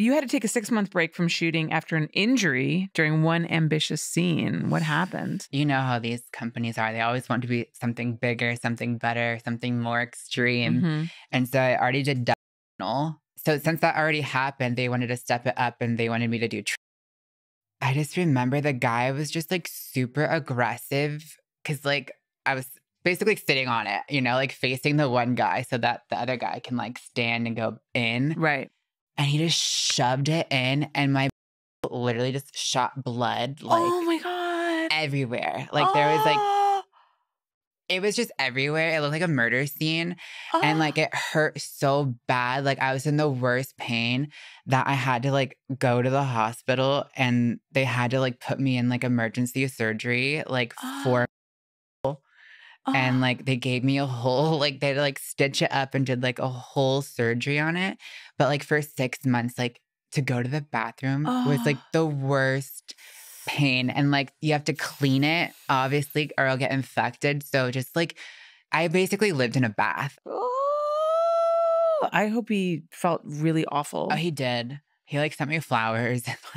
You had to take a six month break from shooting after an injury during one ambitious scene. What happened? You know how these companies are. They always want to be something bigger, something better, something more extreme. Mhm. And so I already did diagonal. So since that already happened, they wanted to step it up and they wanted me to do. Tr- I just remember the guy was just like super aggressive because like I was basically sitting on it, you know, like facing the one guy so that the other guy can like stand and go in. Right. And he just shoved it in and my literally just shot blood like oh my God. everywhere. Like there was like Oh, it was just everywhere. It looked like a murder scene. and oh. like it hurt so bad like i was in the worst pain that i had to like go to the hospital and they had to like put me in like emergency surgery like for and Oh. like they gave me a whole like they like stitch it up and did like a whole surgery on it but like for six months like to go to the bathroom was like Oh. the worst pain and like you have to clean it obviously or it'll get infected so just like i basically lived in a bath Oh, I hope he felt really oh, awful. Oh, he did. He like sent me flowers and like